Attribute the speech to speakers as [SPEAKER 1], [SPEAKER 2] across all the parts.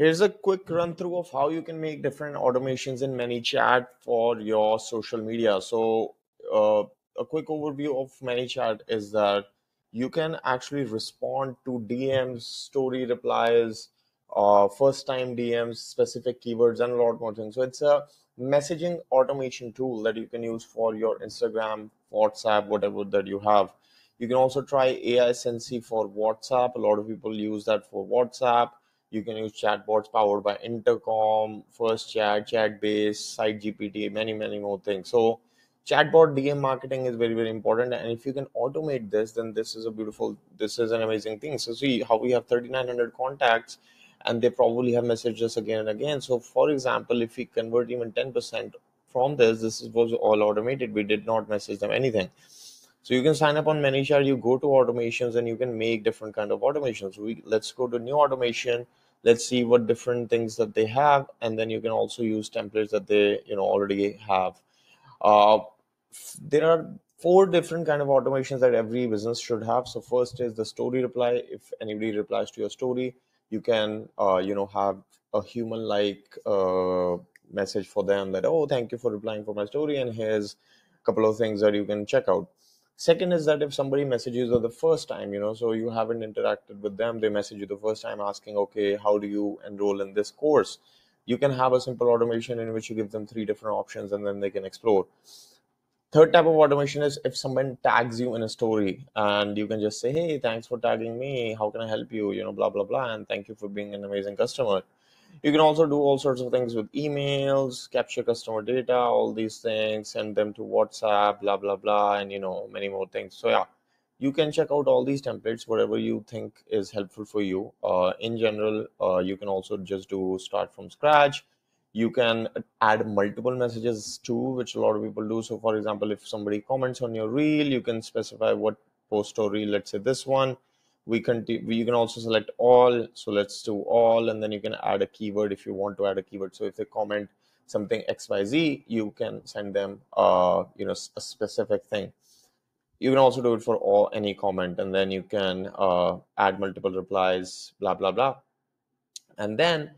[SPEAKER 1] Here's a quick run through of how you can make different automations in ManyChat for your social media. So, uh, a quick overview of ManyChat is that you can actually respond to DMs, story replies, uh, first time DMs, specific keywords, and a lot more things. So, it's a messaging automation tool that you can use for your Instagram, WhatsApp, whatever that you have. You can also try AiSensy for WhatsApp. A lot of people use that for WhatsApp you can use chatbots powered by Intercom, First Chat, Chatbase, Site GPT, many, many more things. So chatbot DM marketing is very, very important. And if you can automate this, then this is a beautiful, this is an amazing thing. So see how we have 3,900 contacts and they probably have messaged us again and again. So for example, if we convert even 10% from this, this was all automated. We did not message them anything. So you can sign up on ManyChat, you go to automations and you can make different kind of automations. We let's go to new automation let's see what different things that they have and then you can also use templates that they you know already have. Uh, there are four different kind of automations that every business should have. So first is the story reply. If anybody replies to your story you can uh, you know have a human like uh, message for them that oh thank you for replying for my story and here's a couple of things that you can check out second is that if somebody messages you the first time you know so you haven't interacted with them they message you the first time asking okay how do you enroll in this course? You can have a simple automation in which you give them three different options and then they can explore. Third type of automation is if someone tags you in a story and you can just say hey thanks for tagging me. How can i help you? You know blah blah blah and thank you for being an amazing customer you can also do all sorts of things with emails capture customer data all these things send them to whatsapp blah blah blah and you know many more things. So yeah you can check out all these templates whatever you think is helpful for you. Uh, in general uh, you can also just do start from scratch. You can add multiple messages too which a lot of people do. So for example if somebody comments on your reel you can specify what post or reel let's say this one we can you can also select all so let's do all and then you can add a keyword if you want to add a keyword. So if they comment something xyz you can send them uh you know a specific thing. You can also do it for all any comment and then you can uh, add multiple replies blah blah blah. And then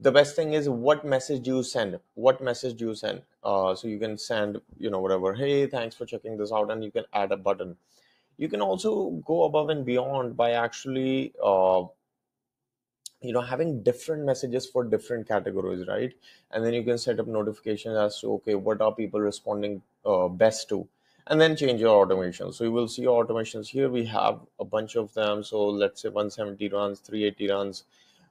[SPEAKER 1] the best thing is what message do you send? What message do you send? Uh, so you can send you know whatever hey thanks for checking this out and you can add a button you can also go above and beyond by actually uh, you know having different messages for different categories right? And then you can set up notifications as to okay what are people responding uh, best to? And then change your automation. So you will see your automations here. We have a bunch of them. So let's say 170 runs 380 runs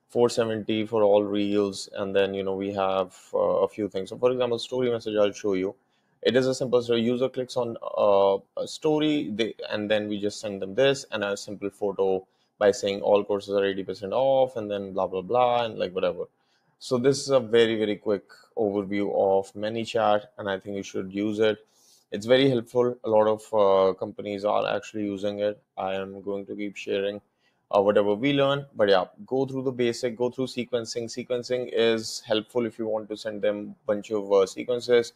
[SPEAKER 1] 470 for all reels. And then you know we have uh, a few things. So for example story message i'll show you it is a simple so user clicks on uh, a story they, and then we just send them this and a simple photo by saying all courses are 80% off and then blah blah blah and like whatever. So this is a very very quick overview of ManyChat and I think you should use it. It's very helpful. A lot of uh, companies are actually using it. I am going to keep sharing uh, whatever we learn. But yeah go through the basic go through sequencing. Sequencing is helpful if you want to send them bunch of uh, sequences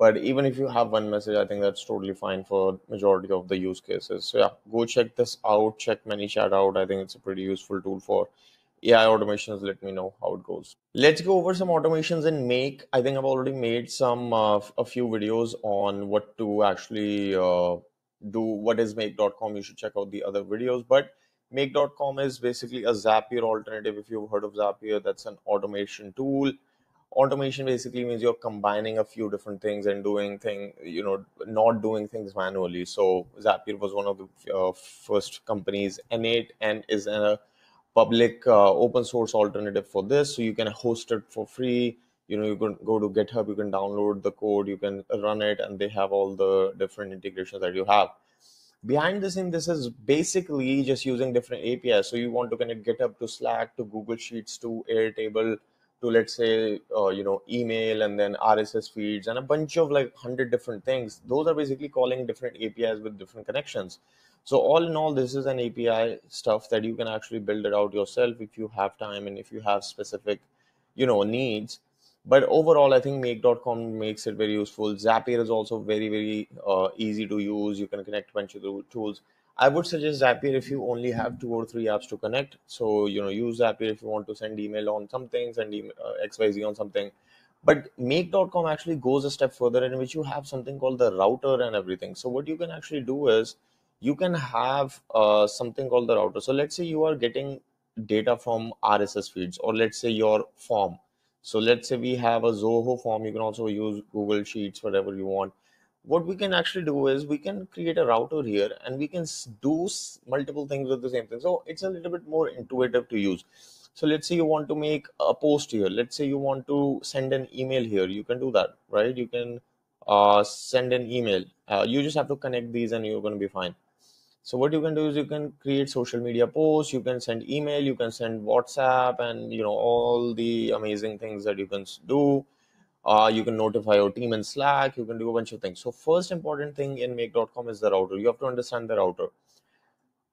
[SPEAKER 1] but even if you have one message i think that's totally fine for majority of the use cases. So yeah go check this out. Check ManyChat out. I think it's a pretty useful tool for ai automations let me know how it goes. Let's go over some automations in make. I think i've already made some uh, a few videos on what to actually uh, do. What is make.com you should check out the other videos. But make.com is basically a zapier alternative. If you've heard of zapier that's an automation tool automation basically means you're combining a few different things and doing thing you know not doing things manually. So zapier was one of the uh, first companies n8 and is a public uh, open source alternative for this. So you can host it for free. You know you can go to github you can download the code you can run it and they have all the different integrations that you have. Behind the scene this is basically just using different apis so you want to connect github to slack to google sheets to airtable to let's say uh, you know email and then rss feeds and a bunch of like 100 different things. Those are basically calling different apis with different connections. So all in all this is an api stuff that you can actually build it out yourself if you have time and if you have specific you know needs. But overall i think make.com makes it very useful. Zapier is also very very uh, easy to use. You can connect a bunch of tools I would suggest Zapier if you only have two or three apps to connect. So, you know, use Zapier if you want to send email on something, send email, uh, XYZ on something. But make.com actually goes a step further in which you have something called the router and everything. So, what you can actually do is you can have uh, something called the router. So, let's say you are getting data from RSS feeds, or let's say your form. So, let's say we have a Zoho form. You can also use Google Sheets, whatever you want what we can actually do is we can create a router here and we can do multiple things with the same thing. So it's a little bit more intuitive to use. So let's say you want to make a post here. Let's say you want to send an email here. You can do that right? You can uh, send an email. Uh, you just have to connect these and you're going to be fine. So what you can do is you can create social media posts. You can send email. You can send whatsapp and you know all the amazing things that you can do uh, you can notify your team in Slack. You can do a bunch of things. So first important thing in make.com is the router. You have to understand the router.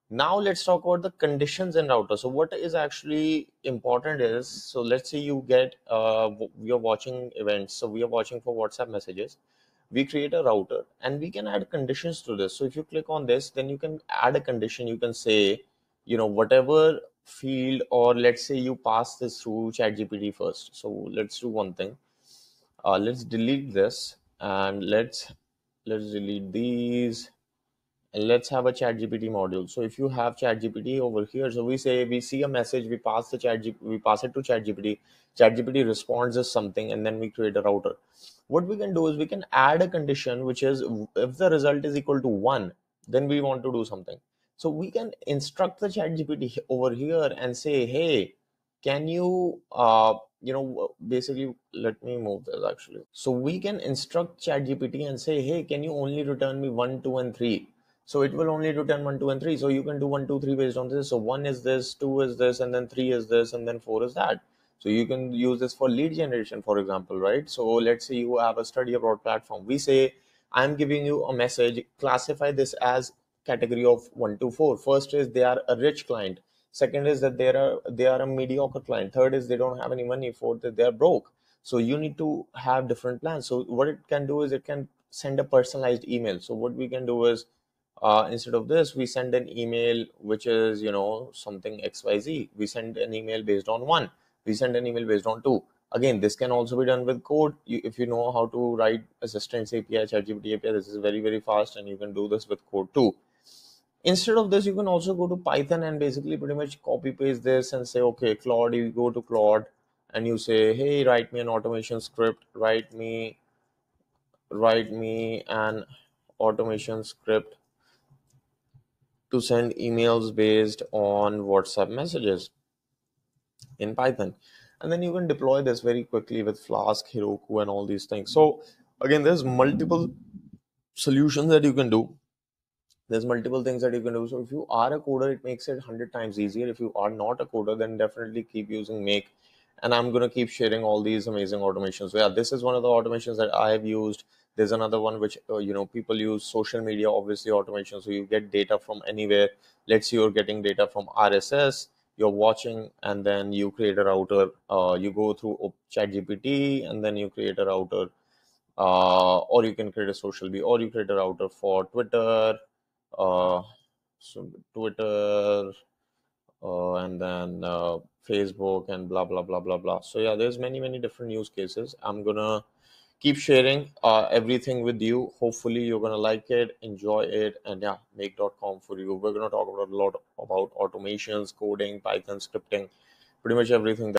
[SPEAKER 1] Now let's talk about the conditions in router. So what is actually important is, so let's say you get, uh, we are watching events. So we are watching for WhatsApp messages. We create a router and we can add conditions to this. So if you click on this, then you can add a condition. You can say, you know, whatever field, or let's say you pass this through ChatGPT first. So let's do one thing uh, let's delete this and let's let's delete these and let's have a chat gpt module. So if you have chat gpt over here so we say we see a message we pass the chat we pass it to chat gpt chat gpt responds as something and then we create a router. What we can do is we can add a condition which is if the result is equal to one then we want to do something. So we can instruct the chat gpt over here and say hey can you uh, you know basically let me move this actually. So we can instruct chat gpt and say hey can you only return me 1 2 and 3 so it will only return 1 2 and 3 so you can do 1 2 3 based on this. So 1 is this 2 is this and then 3 is this and then 4 is that. So you can use this for lead generation for example right? So let's say you have a study abroad platform. We say i'm giving you a message. Classify this as category of 1 to 4 first is they are a rich client second is that they are they are a mediocre client. Third is they don't have any money. Fourth that they're broke. So you need to have different plans. So what it can do is it can send a personalized email. So what we can do is uh, instead of this we send an email which is you know something xyz we send an email based on one. We send an email based on two. Again this can also be done with code. You, if you know how to write assistants api chatgpt api this is very very fast and you can do this with code too instead of this you can also go to python and basically pretty much copy paste this and say okay claude you go to claude and you say hey write me an automation script. Write me write me an automation script to send emails based on whatsapp messages in python and then you can deploy this very quickly with flask heroku and all these things. So again there's multiple solutions that you can do there's multiple things that you can do. So if you are a coder it makes it 100 times easier. If you are not a coder then definitely keep using make. And i'm going to keep sharing all these amazing automations. So yeah this is one of the automations that i have used. There's another one which uh, you know people use social media obviously automation. So you get data from anywhere. Let's say you're getting data from rss you're watching and then you create a router. Uh, you go through chat gpt and then you create a router. Uh, or you can create a social media or you create a router for twitter uh, so Twitter, uh, and then uh, Facebook, and blah blah blah blah blah. So yeah, there's many many different use cases. I'm gonna keep sharing uh, everything with you. Hopefully, you're gonna like it, enjoy it, and yeah, make.com for you. We're gonna talk about a lot about automations, coding, Python scripting, pretty much everything.